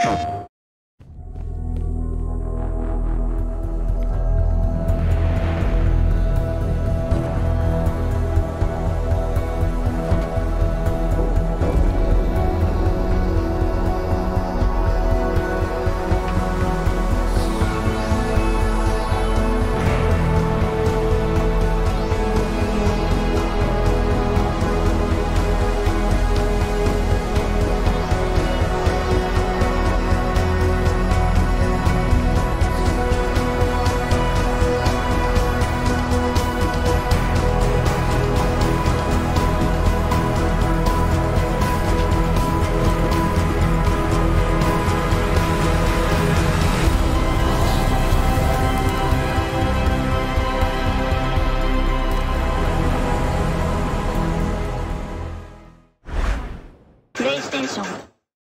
you プレイステーション